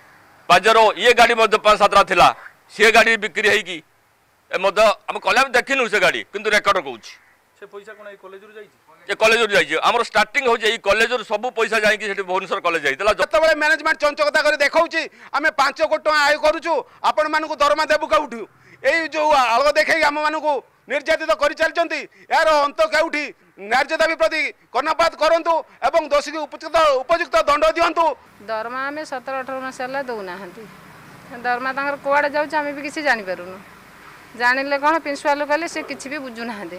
ପାଜର ଇଏ ଗାଡ଼ି ମଧ୍ୟ ପାଞ୍ଚ ସାତଟା ଥିଲା ସେ ଗାଡ଼ି ବିକ୍ରି ହେଇକି ଏ ମଧ୍ୟ ଆମେ କଲେ ଆମେ ଦେଖିନୁ ସେ ଗାଡ଼ି କିନ୍ତୁ ରେକର୍ଡ଼ କହୁଛି ସେ ପଇସା କ'ଣ କଲେଜରୁ ଯାଇଛି ଆମର ଷ୍ଟାର୍ଟିଂ ହେଉଛି ଏଇ କଲେଜରୁ ସବୁ ପଇସା ଯାଇକି ସେଠି ଭୁବନେଶ୍ୱର କଲେଜ ଯାଇଥିଲା ଯେତେବେଳେ ମ୍ୟାନେଜମେଣ୍ଟ ଚଞ୍ଚକତା କରି ଦେଖାଉଛି ଆମେ ପାଞ୍ଚ କୋଟି ଟଙ୍କା ଆୟ କରୁଛୁ ଆପଣମାନଙ୍କୁ ଦରମା ଦେବୁ କେଉଁଠୁ ଏଇ ଯେଉଁ ଆଳ ଦେଖେଇ ଆମମାନଙ୍କୁ ନିର୍ଯାତିତ କରିଚାଲିଛନ୍ତି ଏହାର ଅନ୍ତ କେଉଁଠି नार्जदाबी प्रति कर्णपात करंतु एवं दोषी को उपचित उपयुक्त दंड दियंतु धर्मा हमें 17 18 मास चला दो ना हंती धर्मा तंगर कोड़ा जाउ छ हमें भी किसी जानि परुनु जानिले कोन प्रिंसिपल कहले से किछ भी बुझु ना हंती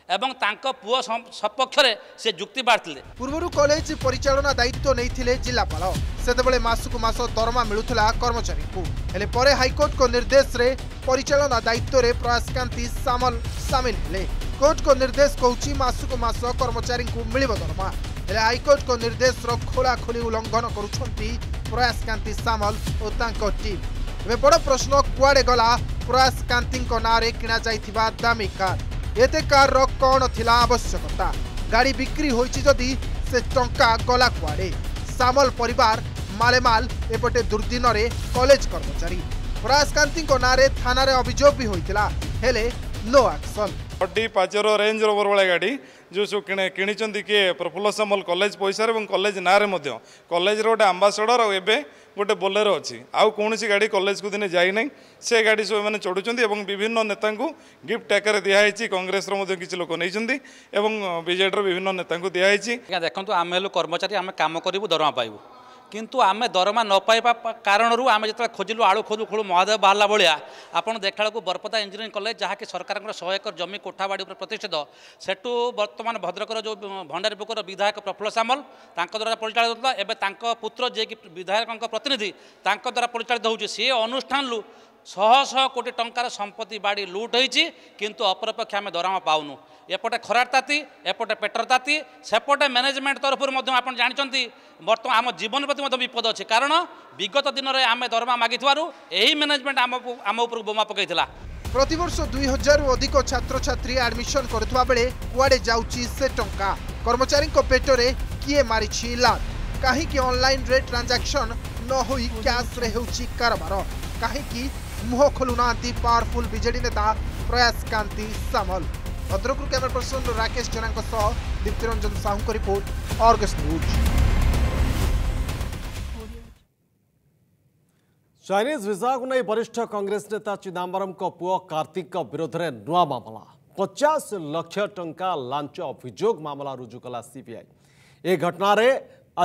এবং তাঙ্ক পুয় সপক্ষে সে যুক্তি বাড়িলে পূর্ব কলেজ পরিচালনা দায়িত্ব নিয়ে জেলাপাল সেতবে মাসক মাস দরমা মিলুলা কর্মচারী হলে পরে হাইকোর্টক নির্দেশে পরিচালনা দায়িত্বরে প্রয়াসকান্তি সামল সামিল হলে কোর্টক নির্দেশ কুচি মাসক মাস কর্মচারী মিলব দরমা হলে হাইকোর্টক নির্দেশর খোলাখোলি উল্লঙ্ঘন করছেন প্রয়াসকান্তি সামল ও তাঁর টিম এবে বড় প্রশ্ন কুয়াড়ে গলা প্রয়াসকান্তি নাঁরে কিণা যাই দামি কার্ড এতে কার্র কণ লা আবশ্যকতা গাড়ি বিক্রি হয়েছে যদি সে টঙ্কা গলা কুয়াড়ে সামল পরিবার মালেমাল এপটে দুর্দিনরে কলেজ কর্মচারী প্রয়াসকান্তি নাঁরে থানার অভিযোগ বি হয়েছিল হলে নো আকশন ଛଅଟି ପାଚେର ରେଞ୍ଜ ରୋଭରବାଳା ଗାଡ଼ି ଯେଉଁ ସବୁ କିଣିଛନ୍ତି କିଏ ପ୍ରଫୁଲ୍ଲ ସାମଲ କଲେଜ ପଇସାରେ ଏବଂ କଲେଜ ନାଁରେ ମଧ୍ୟ କଲେଜର ଗୋଟେ ଆମ୍ବାସଡ଼ର ଆଉ ଏବେ ଗୋଟେ ବୋଲେରୋ ଅଛି ଆଉ କୌଣସି ଗାଡ଼ି କଲେଜକୁ ଦିନେ ଯାଇନାହିଁ ସେ ଗାଡ଼ି ସବୁ ଏମାନେ ଚଢ଼ୁଛନ୍ତି ଏବଂ ବିଭିନ୍ନ ନେତାଙ୍କୁ ଗିଫ୍ଟ ଆକାରରେ ଦିଆହେଇଛି କଂଗ୍ରେସର ମଧ୍ୟ କିଛି ଲୋକ ନେଇଛନ୍ତି ଏବଂ ବିଜେଡ଼ିର ବିଭିନ୍ନ ନେତାଙ୍କୁ ଦିଆହେଇଛି ଆଜ୍ଞା ଦେଖନ୍ତୁ ଆମେ ହେଲୁ କର୍ମଚାରୀ ଆମେ କାମ କରିବୁ ଦରମା ପାଇବୁ কিন্তু ଆମେ ଦରମା ନ ପାଇବା କାରଣରୁ ଆମେ ଯେତେବେଳେ ଖୋଜିଲୁ ଆଳୁ ଖୋଜୁ ଖୋଳୁ ମହାଦେବ ବାହାରିଲା ଭଳିଆ ଆପଣ ଦେଖିଲା ବେଳକୁ ବରପଦା ଇଞ୍ଜିନିୟରିଂ କଲେଜ ଯାହାକି ସରକାରଙ୍କର ଶହେ ଏକର ଜମି କୋଠାବାଡ଼ି ଉପରେ ପ୍ରତିଷ୍ଠିତ ସେଠୁ ବର୍ତ୍ତମାନ ଭଦ୍ରକର ଯେଉଁ ଭଣ୍ଡାରୀ ପୋକର ବିଧାୟକ ପ୍ରଫୁଲ୍ଲ ସାମଲ ତାଙ୍କ ଦ୍ୱାରା ପରିଚାଳିତ ହେଉଥିଲା ଏବେ ତାଙ୍କ ପୁତ୍ର ଯିଏକି ବିଧାୟକଙ୍କ ପ୍ରତିନିଧି ତାଙ୍କ ଦ୍ୱାରା ପରିଚାଳିତ ହେଉଛି ସିଏ ଅନୁଷ୍ଠାନରୁ ଶହ ଶହ କୋଟି ଟଙ୍କାର ସମ୍ପତ୍ତି ବାଡ଼ି ଲୁଟ୍ ହୋଇଛି କିନ୍ତୁ ଅପରପକ୍ଷେ ଆମେ ଦରମା ପାଉନୁ ଏପଟେ ଖରାର ତାତି ଏପଟେ ପେଟର ତାତି ସେପଟେ ମ୍ୟାନେଜମେଣ୍ଟ ତରଫରୁ ମଧ୍ୟ ଆପଣ ଜାଣିଛନ୍ତି ବର୍ତ୍ତମାନ ଆମ ଜୀବନ ପ୍ରତି ମଧ୍ୟ ବିପଦ ଅଛି କାରଣ ବିଗତ ଦିନରେ ଆମେ ଦରମା ମାଗିଥିବାରୁ ଏହି ମ୍ୟାନେଜମେଣ୍ଟ ଆମ ଆମ ଉପରକୁ ବୋମା ପକାଇଥିଲା ପ୍ରତିବର୍ଷ ଦୁଇ ହଜାରରୁ ଅଧିକ ଛାତ୍ରଛାତ୍ରୀ ଆଡମିସନ କରୁଥିବା ବେଳେ କୁଆଡ଼େ ଯାଉଛି ସେ ଟଙ୍କା କର୍ମଚାରୀଙ୍କ ପେଟରେ କିଏ ମାରିଛି ଲାଭ କାହିଁକି ଅନଲାଇନ୍ରେ ଟ୍ରାଞ୍ଜାକ୍ସନ୍ ନ ହୋଇ କ୍ୟାସ୍ରେ ହେଉଛି କାରବାର କାହିଁକି મુખો કોલુના દી પાવરફુલ બીજેડી નેતા પ્રયાસ કાંતિ સામલ અધ્યક્ષ કેમેરા પર્સન રાકેશ જનાકો સહ દીપિન્દ્રજિત સાઉંખર રિપોર્ટ ઓર્ગેસ્ટ ન્યૂઝ ચાઈનીઝ રિઝાગુનાય બરિષ્ઠા કોંગ્રેસ નેતા ચિંદામરમ કો પુઅ કાર્તિક કો વિરોધ રે નુઆ મામલા 50 લાખ ટંકા લાંચ ઓફિજોગ મામલા રુજુકલા સીબીઆઈ એ ઘટના રે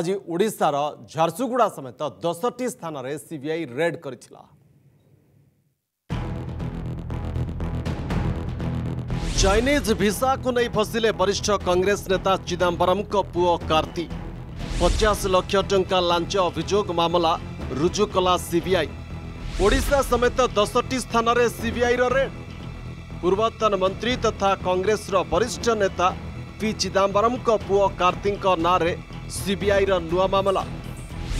આજ ઓડિસા રા ઝરસુગુડા સહિત 10 ટી સ્થાન રે સીબીઆઈ રેડ કરિ チ લા ଚାଇନିଜ୍ ଭିସାକୁ ନେଇ ଫସିଲେ ବରିଷ୍ଠ କଂଗ୍ରେସ ନେତା ଚିଦାମ୍ବରମ୍ଙ୍କ ପୁଅ କାର୍ତ୍ତି ପଚାଶ ଲକ୍ଷ ଟଙ୍କା ଲାଞ୍ଚ ଅଭିଯୋଗ ମାମଲା ରୁଜୁ କଲା ସିବିଆଇ ଓଡ଼ିଶା ସମେତ ଦଶଟି ସ୍ଥାନରେ ସିବିଆଇର ରେଡ୍ ପୂର୍ବତନ ମନ୍ତ୍ରୀ ତଥା କଂଗ୍ରେସର ବରିଷ୍ଠ ନେତା ପି ଚିଦାମ୍ବରମ୍ଙ୍କ ପୁଅ କାର୍ତ୍ତିଙ୍କ ନାଁରେ ସିବିଆଇର ନୂଆ ମାମଲା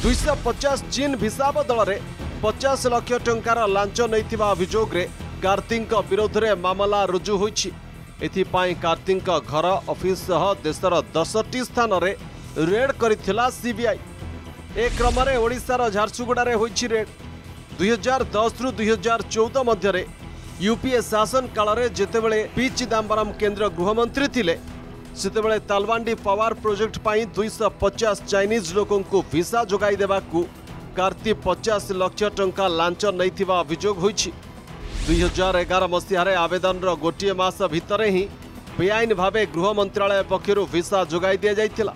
ଦୁଇଶହ ପଚାଶ ଚୀନ୍ ଭିସା ବଦଳରେ ପଚାଶ ଲକ୍ଷ ଟଙ୍କାର ଲାଞ୍ଚ ନେଇଥିବା ଅଭିଯୋଗରେ କାର୍ତ୍ତିଙ୍କ ବିରୋଧରେ ମାମଲା ରୁଜୁ ହୋଇଛି ଏଥିପାଇଁ କାର୍ତ୍ତିଙ୍କ ଘର ଅଫିସ୍ ସହ ଦେଶର ଦଶଟି ସ୍ଥାନରେ ରେଡ୍ କରିଥିଲା ସିବିଆଇ ଏ କ୍ରମରେ ଓଡ଼ିଶାର ଝାରସୁଗୁଡ଼ାରେ ହୋଇଛି ରେଡ୍ ଦୁଇହଜାର ଦଶରୁ ଦୁଇହଜାର ଚଉଦ ମଧ୍ୟରେ ୟୁପିଏ ଶାସନ କାଳରେ ଯେତେବେଳେ ପି ଚିଦାମ୍ବରମ୍ କେନ୍ଦ୍ର ଗୃହମନ୍ତ୍ରୀ ଥିଲେ ସେତେବେଳେ ତାଲବାଣ୍ଡି ପାୱାର ପ୍ରୋଜେକ୍ଟ ପାଇଁ ଦୁଇଶହ ପଚାଶ ଚାଇନିଜ୍ ଲୋକଙ୍କୁ ଭିସା ଯୋଗାଇ ଦେବାକୁ କାର୍ତ୍ତି ପଚାଶ ଲକ୍ଷ ଟଙ୍କା ଲାଞ୍ଚ ନେଇଥିବା ଅଭିଯୋଗ ହୋଇଛି ଦୁଇ ହଜାର ଏଗାର ମସିହାରେ ଆବେଦନର ଗୋଟିଏ ମାସ ଭିତରେ ହିଁ ବେଆଇନ ଭାବେ ଗୃହ ମନ୍ତ୍ରାଳୟ ପକ୍ଷରୁ ଭିସା ଯୋଗାଇ ଦିଆଯାଇଥିଲା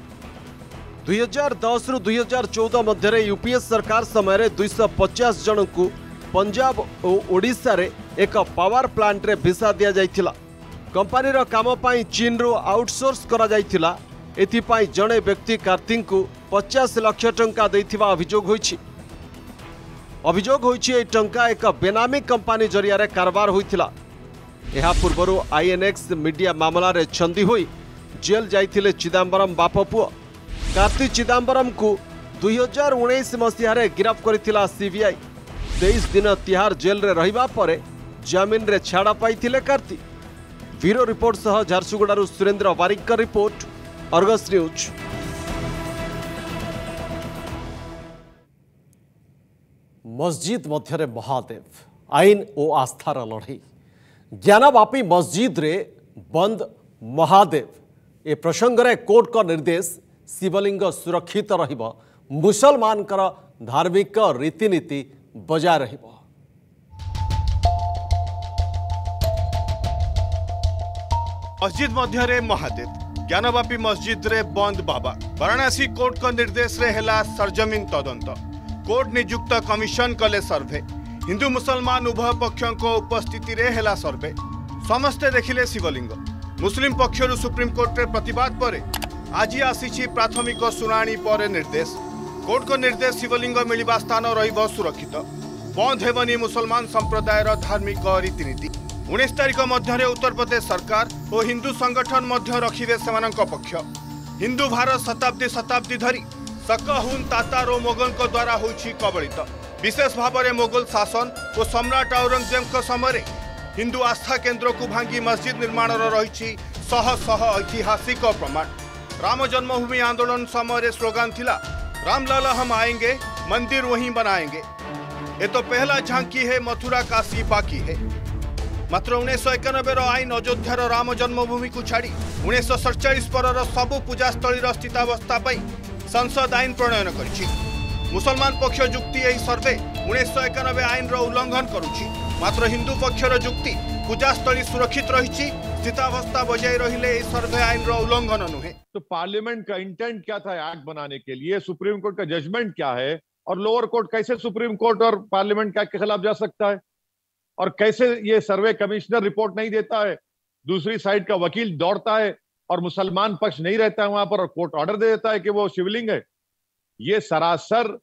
ଦୁଇ ହଜାର ଦଶରୁ ଦୁଇ ହଜାର ଚଉଦ ମଧ୍ୟରେ ୟୁପିଏ ସରକାର ସମୟରେ ଦୁଇଶହ ପଚାଶ ଜଣଙ୍କୁ ପଞ୍ଜାବ ଓ ଓଡ଼ିଶାରେ ଏକ ପାୱାର ପ୍ଲାଣ୍ଟରେ ଭିସା ଦିଆଯାଇଥିଲା କମ୍ପାନୀର କାମ ପାଇଁ ଚୀନରୁ ଆଉଟସୋର୍ସ କରାଯାଇଥିଲା ଏଥିପାଇଁ ଜଣେ ବ୍ୟକ୍ତି କାର୍ତ୍ତିଙ୍କୁ ପଚାଶ ଲକ୍ଷ ଟଙ୍କା ଦେଇଥିବା ଅଭିଯୋଗ ହୋଇଛି অভিযোগ হয়েছে এই টঙ্কা এক বেনামী কোম্পানি জরিয়ার কারবার হয়েছিল ଏହା ପୂର୍ବରୁ ଆଇଏନ୍ଏକ୍ସ ମିଡିଆ ମାମଲାରେ ଛନ୍ଦି ହୋଇ ଜେଲ୍ ଯାଇଥିଲେ ଚିଦାମ୍ବରମ୍ ବାପ ପୁଅ କାର୍ତ୍ତି ଚିଦାମ୍ବରମ୍ଙ୍କୁ ଦୁଇହଜାର ଉଣେଇଶ ମସିହାରେ ଗିରଫ କରିଥିଲା ସିବିଆଇ ତେଇଶ ଦିନ ତିହାର ଜେଲ୍ରେ ରହିବା ପରେ ଜାମିନରେ ଛାଡ଼ ପାଇଥିଲେ କାର୍ତ୍ତି ବ୍ୟୁରୋ ରିପୋର୍ଟ ସହ ଝାରସୁଗୁଡ଼ାରୁ ସୁରେନ୍ଦ୍ର ବାରିକଙ୍କ ରିପୋର୍ଟ ଅର୍ଗସ୍ ନ୍ୟୁଜ୍ मस्जिद मध्य महादेव आईन और आस्थार लड़े ज्ञानवापी मस्जिद रे बंद महादेव ए प्रसंगे कोर्ट का निर्देश शिवलिंग सुरक्षित रुसलमान धार्मिक रीतनीति बजाय र मस्जिद मध्य महादेव ज्ञानवापी मस्जिद रे बंद बाबा वाराणसी कोर्ट का निर्देश रे सरजमीन तदंत तो କୋର୍ଟ ନିଯୁକ୍ତ କମିଶନ କଲେ ସର୍ଭେ ହିନ୍ଦୁ ମୁସଲମାନ ଉଭୟ ପକ୍ଷଙ୍କ ଉପସ୍ଥିତିରେ ହେଲା ସର୍ଭେ ସମସ୍ତେ ଦେଖିଲେ ଶିବଲିଙ୍ଗ ମୁସଲିମ ପକ୍ଷରୁ ସୁପ୍ରିମକୋର୍ଟରେ ପ୍ରତିବାଦ ପରେ ଆଜି ଆସିଛି ପ୍ରାଥମିକ ଶୁଣାଣି ପରେ ନିର୍ଦ୍ଦେଶ କୋର୍ଟଙ୍କ ନିର୍ଦ୍ଦେଶ ଶିବଲିଙ୍ଗ ମିଳିବା ସ୍ଥାନ ରହିବ ସୁରକ୍ଷିତ ବନ୍ଦ ହେବନି ମୁସଲମାନ ସମ୍ପ୍ରଦାୟର ଧାର୍ମିକ ରୀତିନୀତି ଉଣେଇଶ ତାରିଖ ମଧ୍ୟରେ ଉତ୍ତରପ୍ରଦେଶ ସରକାର ଓ ହିନ୍ଦୁ ସଂଗଠନ ମଧ୍ୟ ରଖିବେ ସେମାନଙ୍କ ପକ୍ଷ ହିନ୍ଦୁ ଭାରତ ଶତାବ୍ଦୀ ଶତାବ୍ଦୀ ଧରି तकहुन ताता और मोगल द्वारा होबलित विशेष भाव में मोगल शासन और सम्राट औरंगजेब समय हिंदू आस्था केन्द्र को भांगी मस्जिद निर्माण रही शह शह ऐतिहासिक प्रमाण राम जन्मभूमि आंदोलन समय स्लोगान थिला रामलला हम आएंगे मंदिर वहीं बनाएंगे ये तो पहला झांकी है मथुरा काशी बाकी है मात्र उन्नीस एकानबे आईन अयोध्यार राम जन्मभूमि को छाड़ी उन्नीस सड़चा पर सबू पूजास्थल स्थितावस्था संसद आईन प्रणयन कर मुसलमान पक्ष जुक्ति सर्वे उन्नीस উনিশশো একানবে আইনর উল্লঙ্ঘন করুছি মাত্র হিন্দু পক্ষর যুক্তি পূজাস্থলী সুরক্ষিত রয়েছে स्थितावस्था बजाय रही है सर्वे आईन उल्लंघन नुहे तो पार्लियामेंट का इंटेंट क्या था एक्ट बनाने के लिए सुप्रीम कोर्ट का जजमेंट क्या है और लोअर कोर्ट कैसे सुप्रीम कोर्ट और पार्लियामेंट के खिलाफ जा सकता है और कैसे ये सर्वे कमिश्नर रिपोर्ट नहीं देता है दूसरी साइड का वकील दौड़ता है और मुसलमान पक्ष नहीं रहता है वहां पर और कोर्ट ऑर्डर दे देता है कि वो शिवलिंग है ये सरासर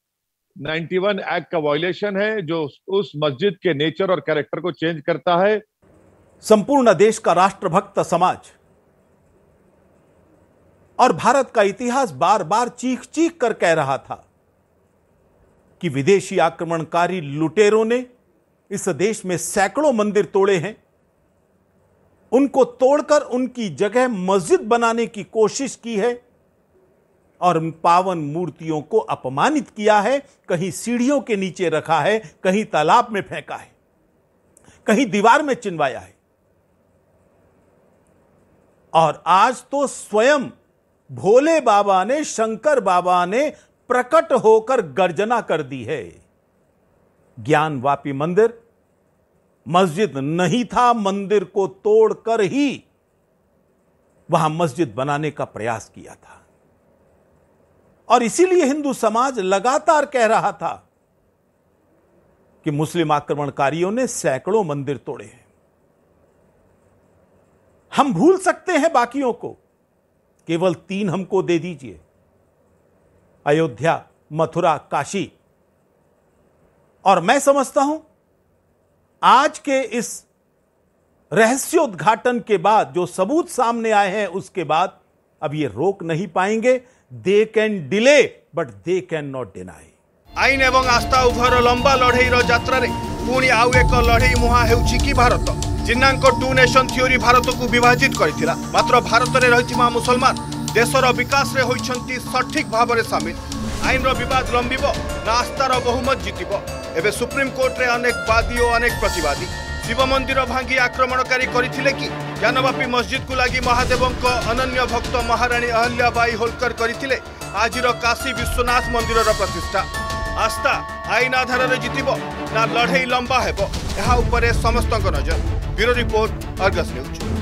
91 एक्ट का वायोलेशन है जो उस मस्जिद के नेचर और कैरेक्टर को चेंज करता है संपूर्ण देश का राष्ट्रभक्त समाज और भारत का इतिहास बार बार चीख चीख कर कह रहा था कि विदेशी आक्रमणकारी लुटेरों ने इस देश में सैकड़ों मंदिर तोड़े हैं उनको तोड़कर उनकी जगह मस्जिद बनाने की कोशिश की है और पावन मूर्तियों को अपमानित किया है कहीं सीढ़ियों के नीचे रखा है कहीं तालाब में फेंका है कहीं दीवार में चिनवाया है और आज तो स्वयं भोले बाबा ने शंकर बाबा ने प्रकट होकर गर्जना कर दी है ज्ञानवापी मंदिर मस्जिद नहीं था मंदिर को तोड़कर ही वहां मस्जिद बनाने का प्रयास किया था और इसीलिए हिंदू समाज लगातार कह रहा था कि मुस्लिम आक्रमणकारियों ने सैकड़ों मंदिर तोड़े हैं हम भूल सकते हैं बाकियों को केवल तीन हमको दे दीजिए अयोध्या मथुरा काशी और मैं समझता हूं आज के इस रहस्योद्घाटन के बाद जो सबूत सामने आए हैं उसके बाद अब ये रोक नहीं पाएंगे they can delay but they can not deny आईन एवं आस्था उभयर लंबा लढ़ईर जत्र पुणी आउ एक लढ़ई मुहां हो Bharat Jinnah two nation theory Bharat को विभाजित कर मात्र भारत में रही मुसलमान देशर विकास में होती सठिक भाव में सामिल आईन रद लंबी ना आस्थार बहुमत जितब এবে সুপ্রিমকোর্টে অনেক বাদী ও অনেক প্রতিবাদী শিব মন্দির ভাঙ্গি আক্রমণকারী করে কি জ্ঞানবাপী মসজিদকু লাগি মহাদেবঙ্ক অনন্য ভক্ত মহারাণী অহল্যাবাই হোলকর করে আজির কাশী বিশ্বনাথ মন্দিরর প্রতিষ্ঠা আস্থা আইন আধারে জিতব না লড়াই লম্বা হব এ সমস্ত নজর ব্যুরো রিপোর্ট অর্গস নিউজ